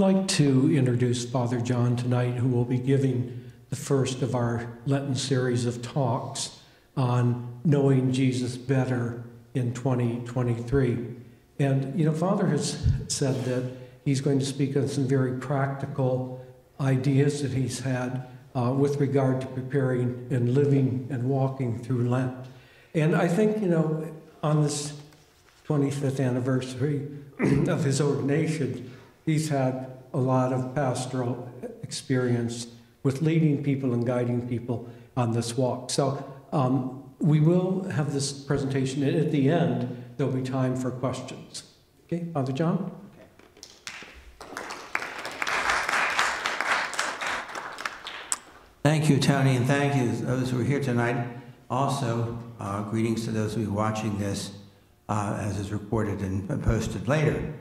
like to introduce Father John tonight, who will be giving the first of our Lenten series of talks on knowing Jesus better in 2023. And, you know, Father has said that he's going to speak on some very practical ideas that he's had uh, with regard to preparing and living and walking through Lent. And I think, you know, on this 25th anniversary of his ordination, he's had a lot of pastoral experience with leading people and guiding people on this walk. So um, we will have this presentation, and at the end, there'll be time for questions. Okay, Father John? Thank you, Tony, and thank you those who are here tonight. Also, uh, greetings to those who are watching this uh, as is recorded and posted later.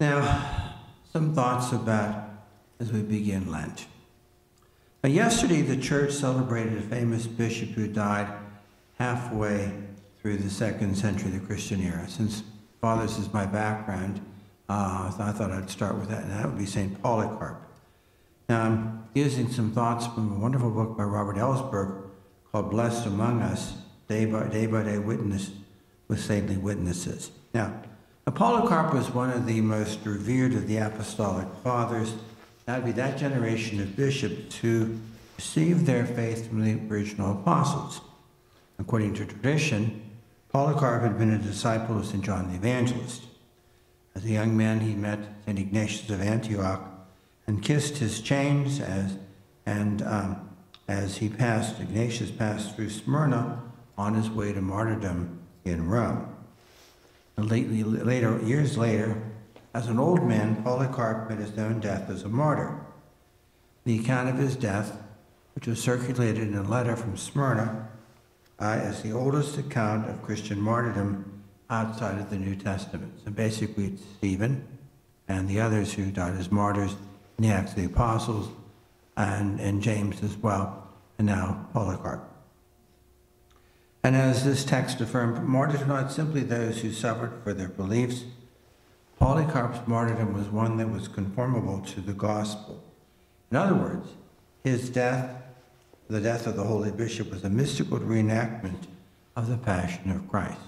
Now, some thoughts about as we begin Lent. Now, yesterday, the church celebrated a famous bishop who died halfway through the second century of the Christian era. Since Fathers is my background, uh, I thought I'd start with that, and that would be St. Polycarp. Now, I'm using some thoughts from a wonderful book by Robert Ellsberg called Blessed Among Us, Day by Day, by day Witness with Saintly Witnesses. Now, Polycarp was one of the most revered of the apostolic fathers. That would be that generation of bishops who received their faith from the original apostles. According to tradition, Polycarp had been a disciple of St. John the Evangelist. As a young man, he met St. Ignatius of Antioch and kissed his chains as, and um, as he passed, Ignatius passed through Smyrna on his way to martyrdom in Rome. Lately, later, years later, as an old man, Polycarp met his own death as a martyr. The account of his death, which was circulated in a letter from Smyrna, uh, is the oldest account of Christian martyrdom outside of the New Testament. So basically, it's Stephen and the others who died as martyrs in the Acts of the Apostles, and, and James as well, and now Polycarp. And as this text affirmed, martyrs are not simply those who suffered for their beliefs. Polycarp's martyrdom was one that was conformable to the gospel. In other words, his death, the death of the holy bishop, was a mystical reenactment of the passion of Christ.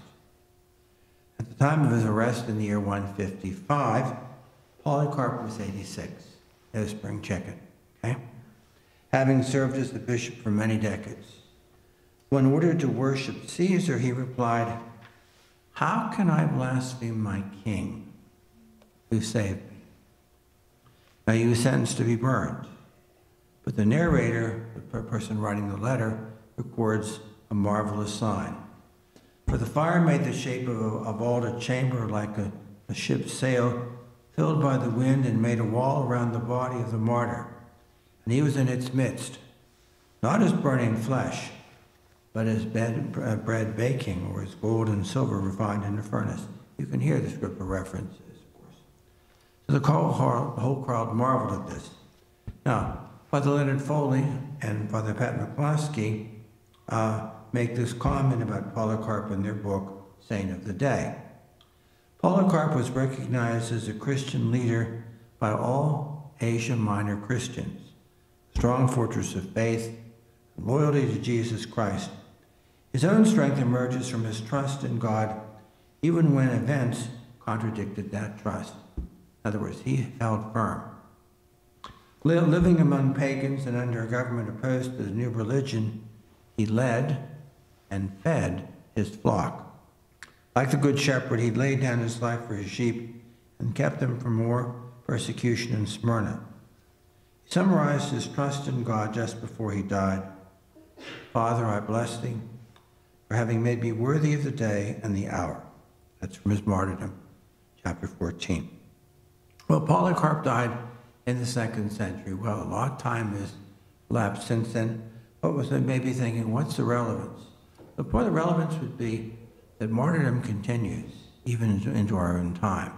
At the time of his arrest in the year 155, Polycarp was 86. No spring chicken, okay? Having served as the bishop for many decades. When ordered to worship Caesar, he replied, How can I blaspheme my king who saved me? Now he was sentenced to be burned. But the narrator, the person writing the letter, records a marvelous sign. For the fire made the shape of a, vaulted chamber like a, a ship's sail, filled by the wind, and made a wall around the body of the martyr. And he was in its midst, not as burning flesh but as uh, bread baking or as gold and silver refined in the furnace. You can hear the scripture references, of course. So the whole, crowd marveled at this. Now, Father Leonard Foley and Father Pat McCloskey uh, make this comment about Polycarp in their book, Saint of the Day. Polycarp was recognized as a Christian leader by all Asia Minor Christians, strong fortress of faith, loyalty to Jesus Christ, his own strength emerges from his trust in God, even when events contradicted that trust. In other words, he held firm. Living among pagans and under a government opposed to the new religion, he led and fed his flock. Like the Good Shepherd, he laid down his life for his sheep and kept them from more persecution in Smyrna. He summarized his trust in God just before he died. Father, I bless thee for having made me worthy of the day and the hour. That's from his martyrdom, chapter 14. Well, Polycarp died in the second century. Well, a lot of time has lapsed since then. What was I maybe thinking, what's the relevance? The point of relevance would be that martyrdom continues even into our own time.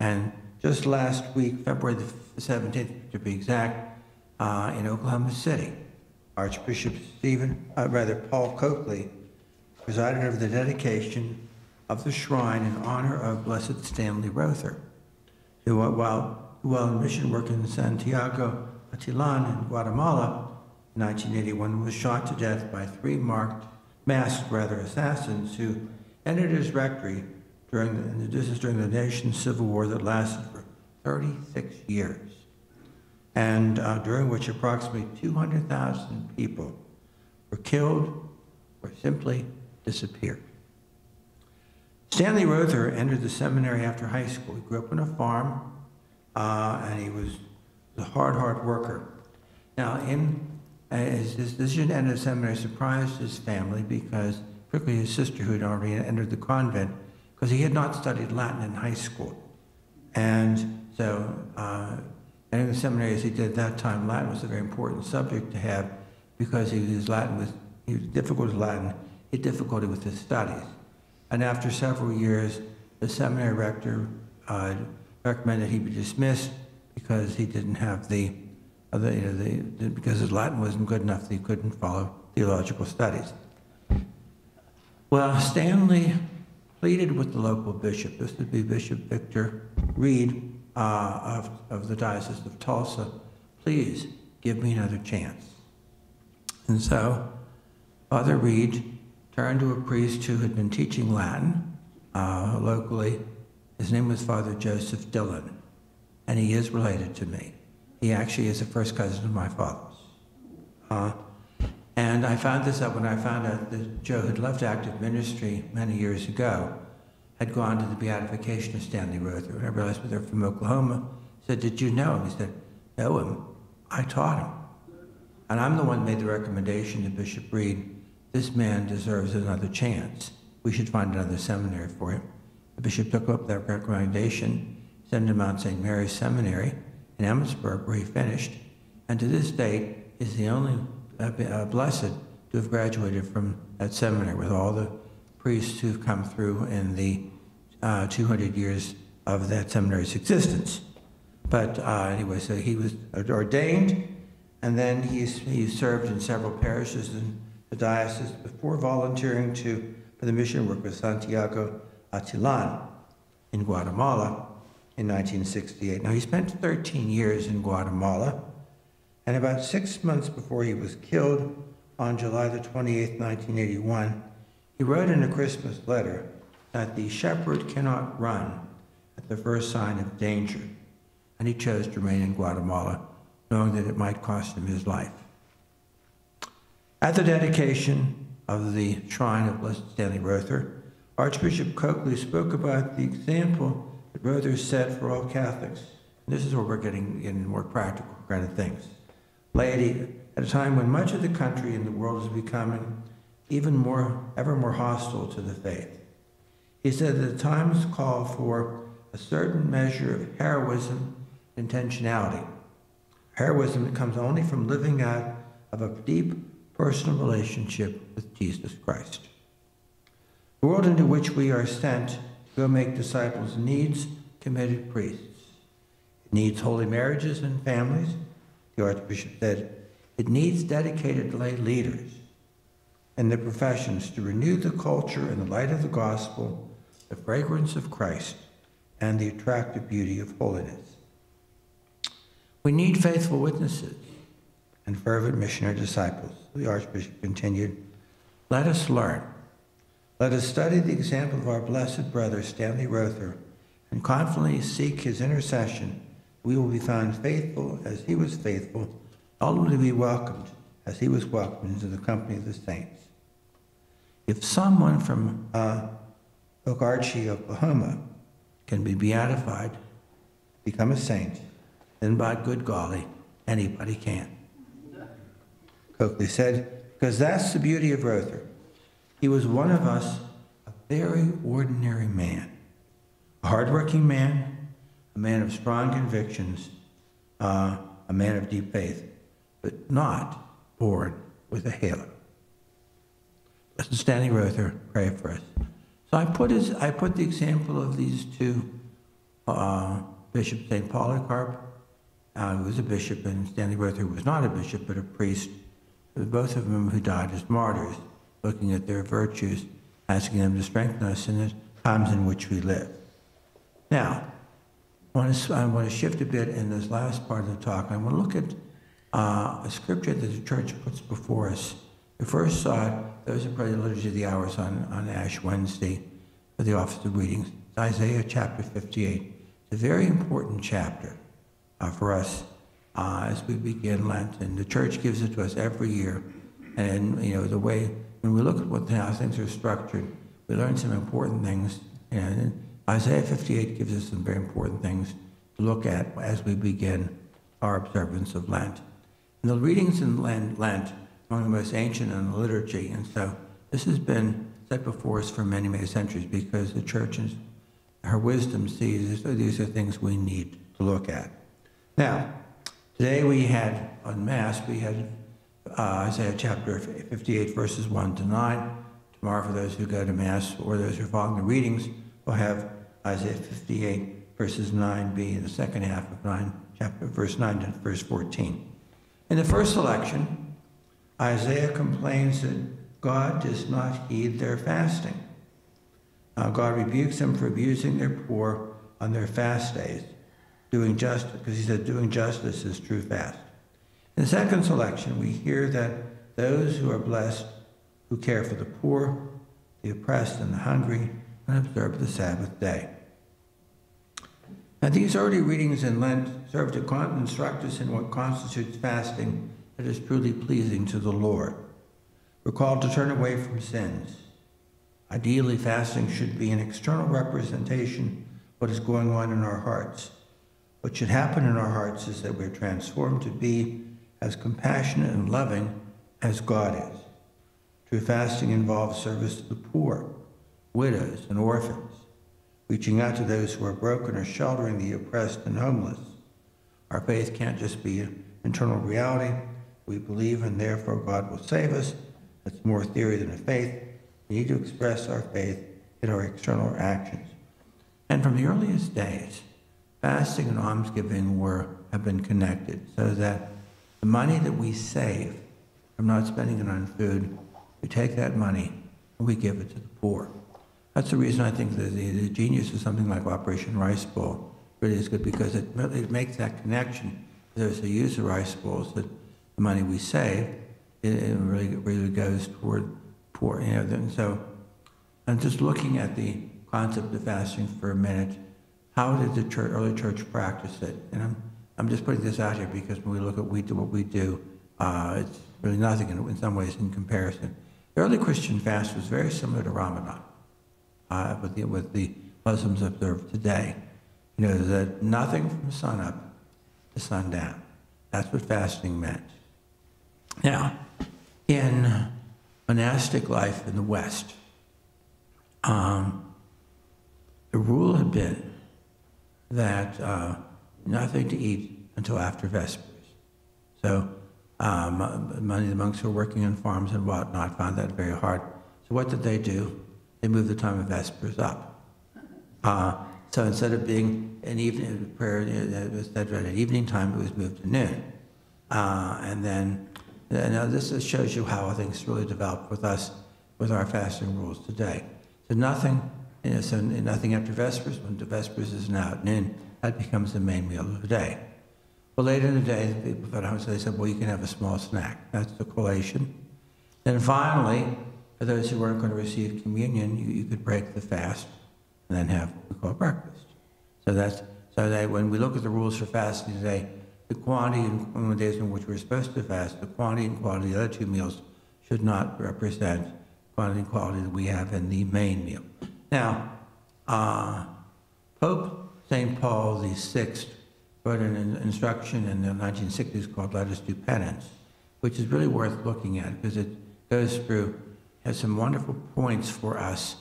And just last week, February the 17th to be exact, uh, in Oklahoma City, Archbishop Stephen, uh, rather Paul Coakley, presided over the dedication of the shrine in honor of Blessed Stanley Rother, who, while, while in mission work in Santiago Atitlán in Guatemala in 1981, was shot to death by three marked, masked rather, assassins who entered his rectory during the, this is during the nation's civil war that lasted for 36 years, and uh, during which approximately 200,000 people were killed or simply disappeared. Stanley Rother entered the seminary after high school. He grew up on a farm, uh, and he was a hard, hard worker. Now, in uh, his decision to enter the seminary surprised his family because, particularly his sister, who had already entered the convent, because he had not studied Latin in high school. And so, uh, entering the seminary as he did at that time, Latin was a very important subject to have because he, his Latin was, he was difficult with Latin, difficulty with his studies. And after several years, the seminary rector uh, recommended he be dismissed because he didn't have the, uh, the, you know, the, because his Latin wasn't good enough that he couldn't follow theological studies. Well, Stanley pleaded with the local bishop, this would be Bishop Victor Reed uh, of, of the Diocese of Tulsa, please give me another chance. And so Father Reed turned to a priest who had been teaching Latin uh, locally. His name was Father Joseph Dillon, and he is related to me. He actually is a first cousin of my father's. Uh, and I found this out when I found out that Joe had left active ministry many years ago, had gone to the beatification of Stanley Rother. And I realized they're from Oklahoma. I said, Did you know him? He said, Know him. I taught him. And I'm the one who made the recommendation to Bishop Reed this man deserves another chance. We should find another seminary for him. The bishop took up that recommendation, sent him out St. Mary's Seminary in Emmitsburg, where he finished, and to this date is the only uh, uh, blessed to have graduated from that seminary with all the priests who've come through in the uh, 200 years of that seminary's existence. But uh, anyway, so he was ordained, and then he's, he served in several parishes in the diocese before volunteering to, for the mission work with Santiago Atitlán in Guatemala in 1968. Now, he spent 13 years in Guatemala, and about six months before he was killed on July the 28th, 1981, he wrote in a Christmas letter that the shepherd cannot run at the first sign of danger, and he chose to remain in Guatemala, knowing that it might cost him his life. At the dedication of the shrine of Blessed Stanley Rother, Archbishop Coakley spoke about the example that Rother set for all Catholics. And this is where we're getting in more practical kind of things. Laity, at a time when much of the country and the world is becoming even more, ever more hostile to the faith. He said that the times call for a certain measure of heroism intentionality. Heroism that comes only from living out of a deep personal relationship with Jesus Christ. The world into which we are sent to go make disciples needs committed priests. It needs holy marriages and families. The Archbishop said, it needs dedicated lay leaders and the professions to renew the culture in the light of the gospel, the fragrance of Christ, and the attractive beauty of holiness. We need faithful witnesses and fervent missionary disciples. The Archbishop continued, Let us learn. Let us study the example of our blessed brother Stanley Rother and confidently seek his intercession. We will be found faithful as he was faithful, ultimately be welcomed as he was welcomed into the company of the saints. If someone from uh, Okarche, Oklahoma, can be beatified, become a saint, then by good golly, anybody can. Coakley said, because that's the beauty of Rother. He was one of us, a very ordinary man, a hardworking man, a man of strong convictions, uh, a man of deep faith, but not born with a halo. Blessed Stanley Rother, pray for us. So I put, his, I put the example of these two, uh, Bishop St. Polycarp, uh, who was a bishop, and Stanley Rother was not a bishop, but a priest, both of them who died as martyrs, looking at their virtues, asking them to strengthen us in the times in which we live. Now, I want to, I want to shift a bit in this last part of the talk. I want to look at uh, a scripture that the church puts before us. We first saw it, those who pray the Liturgy of the Hours on, on Ash Wednesday for the Office of Readings. Isaiah chapter 58. It's a very important chapter uh, for us uh, as we begin Lent, and the church gives it to us every year. And, you know, the way, when we look at what, how things are structured, we learn some important things. And Isaiah 58 gives us some very important things to look at as we begin our observance of Lent. And the readings in Lent, Lent among the most ancient in the liturgy, and so this has been set before us for many, many centuries because the church, in her wisdom, sees these are things we need to look at. Now, today we had on Mass, we had uh, Isaiah chapter 58, verses 1 to 9. Tomorrow, for those who go to Mass or those who are following the readings, we'll have Isaiah 58, verses 9b, in the second half of 9, chapter, verse 9 to verse 14. In the first selection, Isaiah complains that God does not heed their fasting. Uh, God rebukes them for abusing their poor on their fast days, doing justice, because he said doing justice is true fast. In the second selection, we hear that those who are blessed, who care for the poor, the oppressed, and the hungry, and observe the Sabbath day. Now, these early readings in Lent serve to instruct us in what constitutes fasting that is truly pleasing to the Lord. We're called to turn away from sins. Ideally, fasting should be an external representation of what is going on in our hearts. What should happen in our hearts is that we're transformed to be as compassionate and loving as God is. True fasting involves service to the poor, widows, and orphans, reaching out to those who are broken or sheltering the oppressed and homeless. Our faith can't just be an internal reality. We believe and therefore God will save us. That's more theory than a faith. We need to express our faith in our external actions. And from the earliest days, fasting and almsgiving were have been connected so that the money that we save from not spending it on food, we take that money and we give it to the poor. That's the reason I think the, the, the genius of something like Operation Rice Bowl really is good because it, it makes that connection. There's who use the rice bowls, that the money we save, it, it really, really goes toward poor. You know, and so I'm just looking at the concept of fasting for a minute. How did the church, early church practice it? And I'm, I'm just putting this out here because when we look at we do what we do, uh, it's really nothing in, in some ways in comparison. The early Christian fast was very similar to Ramadan, uh, with, the, with the Muslims observe today. You know, that nothing from sunup to sundown. That's what fasting meant. Now, in monastic life in the West, um, the rule had been that uh, nothing to eat until after Vespers. So um, many of the monks who were working on farms and whatnot found that very hard. So what did they do? They moved the time of Vespers up. Uh, so instead of being an evening prayer, instead of an evening time, it was moved to noon. Uh, and then, now this shows you how things really developed with us, with our fasting rules today. So nothing, you know, so nothing after Vespers. When the Vespers is now at noon, that becomes the main meal of the day. Well, later in the day, the people at home, so they said, well, you can have a small snack. That's the collation. Then finally, for those who weren't going to receive communion, you, you could break the fast and then have what we call breakfast. So that's so that when we look at the rules for fasting today, the quantity in the days in which we're supposed to fast, the quantity and quality of the other two meals should not represent quantity and quality that we have in the main meal. Now, uh, Pope St. Paul VI wrote an instruction in the 1960s called Let Us Do Penance, which is really worth looking at because it goes through, has some wonderful points for us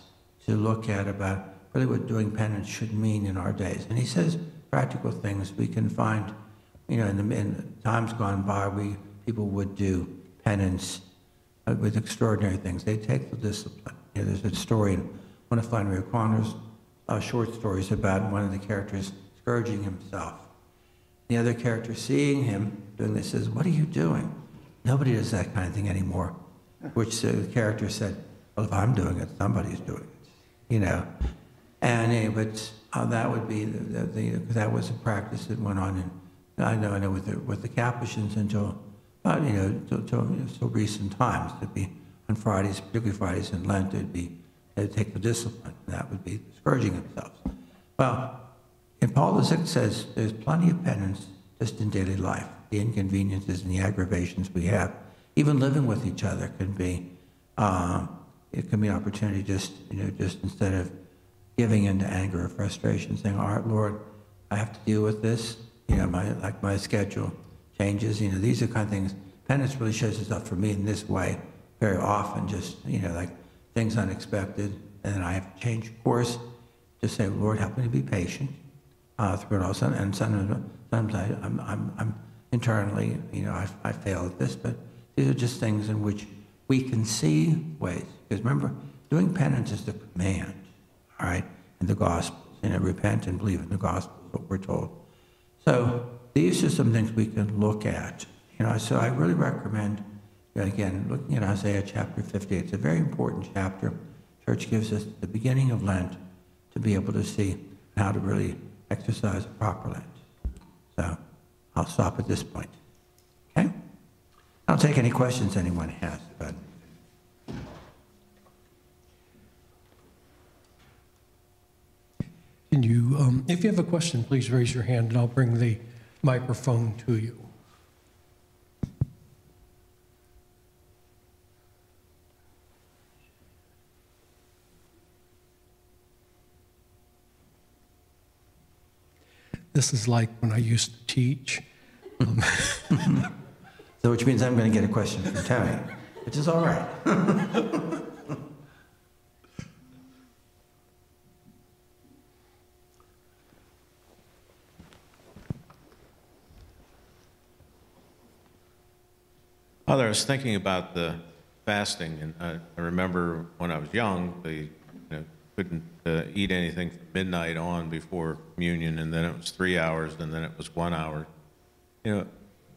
to look at about really what doing penance should mean in our days. And he says practical things we can find, you know, in, the, in times gone by, we people would do penance uh, with extraordinary things. They take the discipline. You know, there's a story in one of Flannery O'Connor's uh, short stories about one of the characters scourging himself. The other character seeing him doing this says, "What are you doing?" Nobody does that kind of thing anymore. Which the character said, "Well, if I'm doing it, somebody's doing it." You know, And anyway, but uh, that would be the, the, the that was a practice that went on, and I know I know with the with the Capuchins until uh, you know till, till, you know, till recent times. It'd be on Fridays, particularly Fridays in Lent, it'd be take the discipline. And that would be scourging themselves. Well, and Paul VI says there's plenty of penance just in daily life. The inconveniences and the aggravations we have, even living with each other, can be uh, it can be an opportunity just you know just instead of giving into anger or frustration, saying, "All right, Lord, I have to deal with this. You know, my like my schedule changes. You know, these are kind of things. Penance really shows itself for me in this way very often. Just you know, like things unexpected, and I have to change course. to say, Lord, help me to be patient uh, through it all. And sometimes, sometimes I, I'm, I'm, I'm internally, you know, I, I fail at this, but these are just things in which we can see ways. Because remember, doing penance is the command, all right, in the gospel. You know, repent and believe in the gospel, is what we're told. So these are some things we can look at. You know, so I really recommend, again, looking at Isaiah chapter 50. It's a very important chapter. Church gives us the beginning of Lent to be able to see how to really exercise a proper Lent. So I'll stop at this point. Okay? I'll take any questions anyone has, but Can you, um, if you have a question, please raise your hand and I'll bring the microphone to you. This is like when I used to teach. so which means I'm going to get a question from Tony, which is all right. Father, I was thinking about the fasting, and I, I remember when I was young, they you know, couldn't uh, eat anything from midnight on before communion, and then it was three hours, and then it was one hour. You know,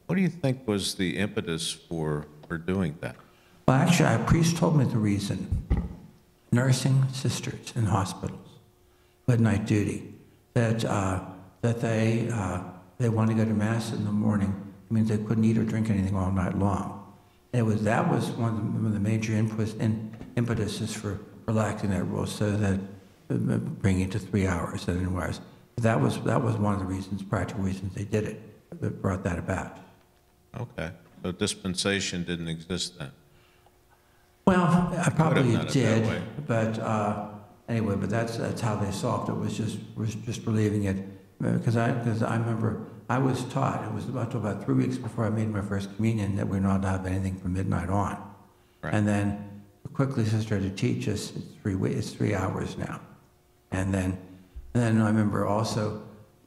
what do you think was the impetus for for doing that? Well, actually, a priest told me the reason. Nursing sisters in hospitals who had night duty, that, uh, that they, uh, they wanted to go to Mass in the morning. It means they couldn't eat or drink anything all night long. And it was, that was one of the, major inputs, in, impetuses for relaxing that rule so that uh, bringing it to three hours and was. That was, that was one of the reasons, practical reasons they did it, that brought that about. Okay, so dispensation didn't exist then. Well, I probably it that way. did, but uh, anyway, but that's that's how they solved it. Was just was just relieving it because I because I remember I was taught it was about about three weeks before I made my first communion that we're not to have anything from midnight on, Right. and then quickly sister to teach us it's three it's three hours now, and then and then I remember also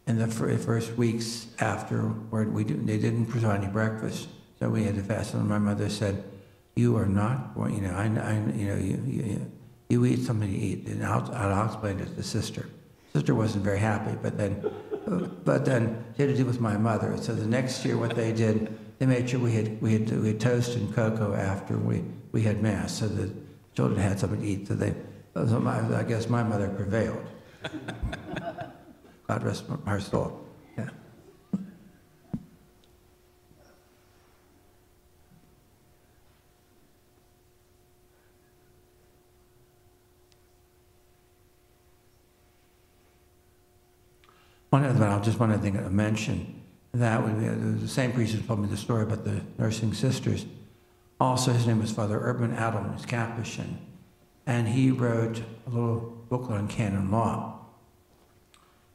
in the first weeks afterward we did, they didn't provide any breakfast, so we had to fast. And my mother said you are not you know, I, I you know, you, you, you eat something to eat. And I'll, I'll explain it to the sister. Sister wasn't very happy, but then, but then she had to do with my mother. So the next year, what they did, they made sure we had, we had, we had toast and cocoa after we, we had mass, so the children had something to eat. So they, so my, I guess my mother prevailed. God rest her soul. Yeah. One other, thing, I'll just thing to mention. That would be, the same priest who told me the story about the nursing sisters. Also, his name was Father Urban Adam, he's Capuchin. And he wrote a little booklet on canon law.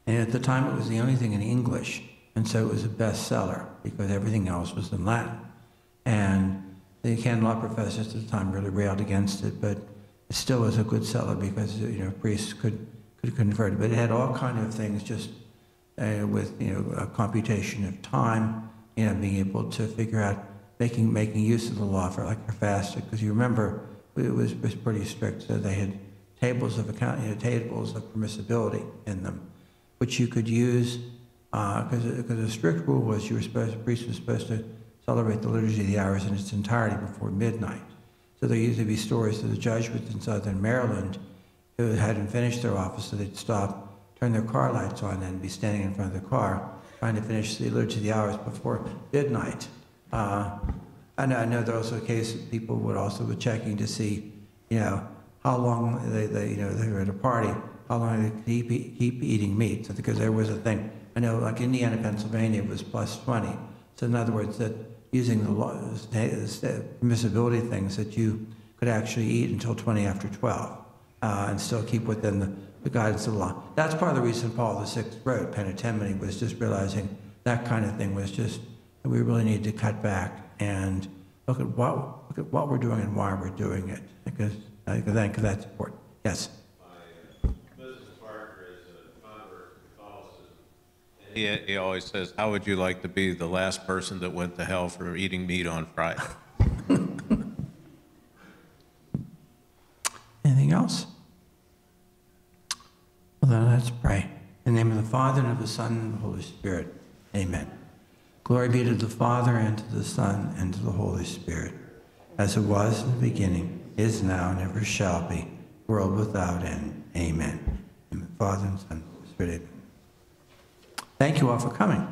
And at the time, it was the only thing in English. And so it was a bestseller because everything else was in Latin. And the canon law professors at the time really railed against it, but it still was a good seller because, you know, priests could, could convert it. But it had all kind of things just uh, with you know a computation of time, you know, being able to figure out making making use of the law for like for fasting. Because you remember it was was pretty strict, so they had tables of account, you know, tables of permissibility in them, which you could use uh, because because the strict rule was you were supposed the priest was supposed to celebrate the liturgy of the hours in its entirety before midnight. So there used to be stories of the Jesuits in southern Maryland who hadn't finished their office, so they'd stop, turn their car lights on, and be standing in front of the car trying to finish the liturgy of the hours before midnight. Uh, I know, I know there was also a case people would also be checking to see, you know, how long they, they you know, they were at a party, how long they keep, keep eating meat. Because there was a thing, I know like Indiana, Pennsylvania was plus 20. So in other words, that using the law, the permissibility things that you could actually eat until 20 after 12 uh, and still keep within the, the guidance of the law. That's part of the reason Paul VI wrote Paenitemini was just realizing that kind of thing was just, we really need to cut back and look at what, look at what we're doing and why we're doing it. Uh, because I think that's important. Yes. He, he always says, how would you like to be the last person that went to hell for eating meat on Friday? Anything else? Well, then let's pray. In the name of the Father, and of the Son, and of the Holy Spirit. Amen. Glory be to the Father, and to the Son, and to the Holy Spirit, as it was in the beginning, is now, and ever shall be, world without end. Amen. The Father, and Son, Spirit. Amen. Thank you all for coming.